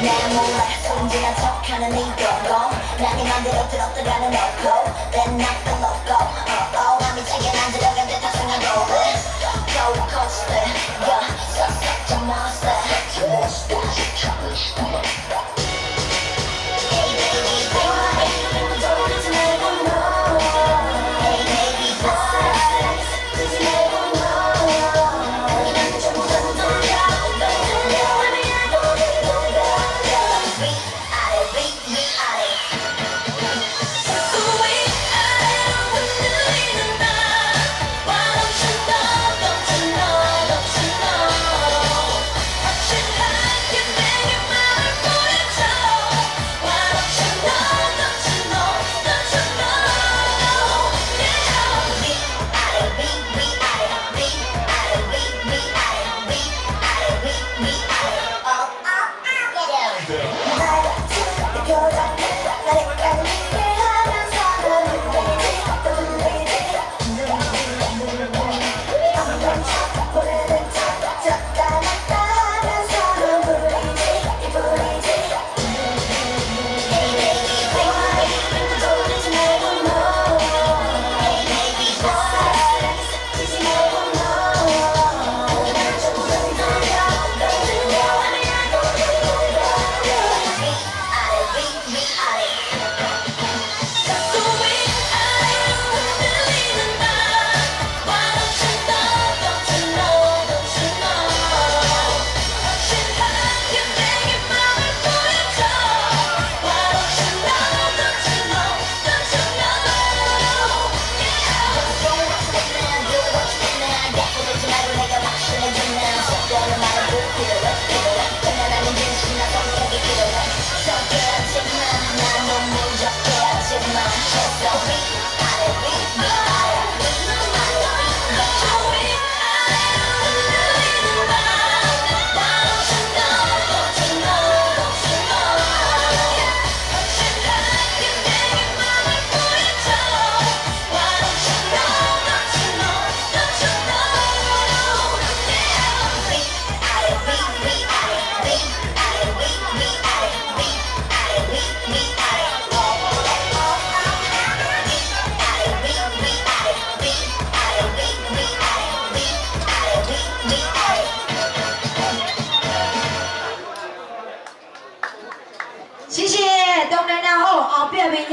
내 몰래 숨지는 척하는 이병고 난이 맘대로 들었더라는 없고 난 나쁜 없고 어어 남이 자기 난 들어간 듯한 순간 go Go coaster You're such a monster Such a monster Hold on, I'll be a